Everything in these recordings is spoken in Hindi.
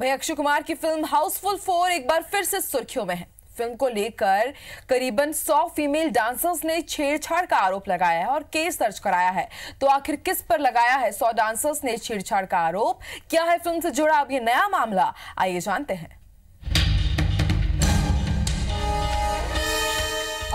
वही अक्षय कुमार की फ़िल्म हाउसफुल फोर एक बार फिर से सुर्खियों में है। फ़िल्म को लेकर करीबन 100 फीमेल डांसर्स ने छेड़छाड़ का आरोप लगाया है और केस दर्ज कराया है। तो आखिर किस पर लगाया है 100 डांसर्स ने छेड़छाड़ का आरोप? क्या है फ़िल्म से जुड़ा अब ये नया मामला? आइए जानते हैं।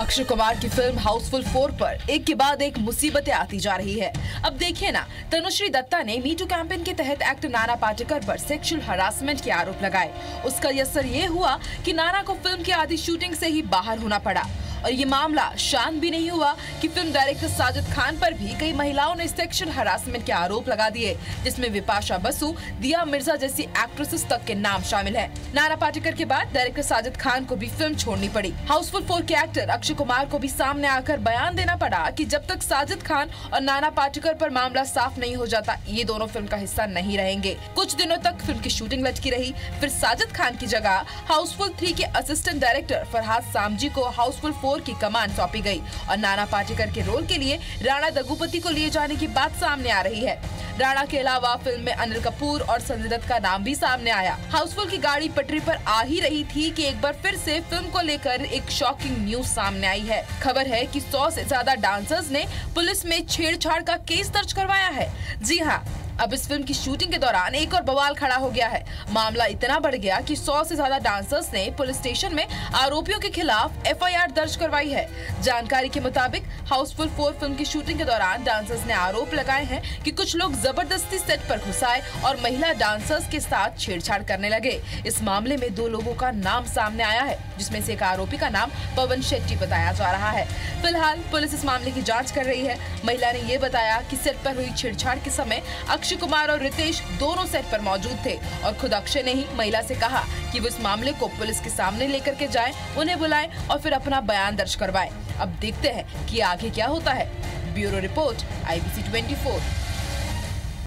अक्षय कुमार की फ़िल्म हाउसफुल फोर पर एक के बाद एक मुसीबतें आती जा रही है। अब देखिए ना, तनुश्री दत्ता ने मीटू कैंपेन के तहत एक्टर नाना पाटेकर पर सेक्सुअल हरासमेंट के आरोप लगाए। उसका असर ये हुआ कि नाना को फ़िल्म की आधी शूटिंग से ही बाहर होना पड़ा। और ये मामला शांत भी नहीं हुआ कि फ़िल्म डायरेक्टर साजिद खान पर भी कई महिलाओं ने सेक्शुअल हरासमेंट के आरोप लगा दिए, जिसमें विपाशा बसु, दिया मिर्ज़ा जैसी एक्ट्रेसेस तक के नाम शामिल है। नाना पाटेकर के बाद डायरेक्टर साजिद खान को भी फ़िल्म छोड़नी पड़ी। हाउसफुल फोर के एक्टर अक्षय कुमार को भी सामने आकर बयान देना पड़ा की जब तक साजिद खान और नाना पाटेकर आरोप मामला साफ़ नहीं हो जाता, ये दोनों फ़िल्म का हिस्सा नहीं रहेंगे। कुछ दिनों तक फ़िल्म की शूटिंग लटकी रही। फिर साजिद खान की जगह हाउसफुल थ्री के असिस्टेंट डायरेक्टर फरहाद सामजी को हाउसफुल फोर फोर की कमान सौंपी गई और नाना पाटेकर के रोल के लिए राणा दगुपति को लिए जाने की बात सामने आ रही है। राणा के अलावा फ़िल्म में अनिल कपूर और संजय दत्त का नाम भी सामने आया। हाउसफुल की गाड़ी पटरी पर आ ही रही थी कि एक बार फिर से फ़िल्म को लेकर एक शॉकिंग न्यूज़ सामने आई है। खबर है कि 100 से ज़्यादा डांसर्स ने पुलिस में छेड़छाड़ का केस दर्ज करवाया है। जी हाँ अब इस फ़िल्म की शूटिंग के दौरान एक और बवाल खड़ा हो गया है। मामला इतना बढ़ गया कि 100 से ज़्यादा डांसर्स ने पुलिस स्टेशन में आरोपियों के खिलाफ एफआईआर दर्ज करवाई है। जानकारी के मुताबिक हाउसफुल फोर फ़िल्म की शूटिंग के दौरान डांसर्स ने आरोप लगाए हैं कि कुछ लोग ज़बरदस्ती सेट पर घुसाए और महिला डांसर्स के साथ छेड़छाड़ करने लगे। इस मामले में दो लोगों का नाम सामने आया है, जिसमें से एक आरोपी का नाम पवन शेट्टी बताया जा रहा है। फ़िलहाल पुलिस इस मामले की जाँच कर रही है। महिला ने ये बताया की सेट पर हुई छेड़छाड़ के समय अक्षय कुमार और रितेश दोनों सेट पर मौजूद थे और खुद अक्षय ने ही महिला से कहा कि वो इस मामले को पुलिस के सामने लेकर के जाए, उन्हें बुलाएँ और फिर अपना बयान दर्ज करवाएँ। अब देखते हैं कि आगे क्या होता है ब्यूरो रिपोर्ट आई आईबीसी 24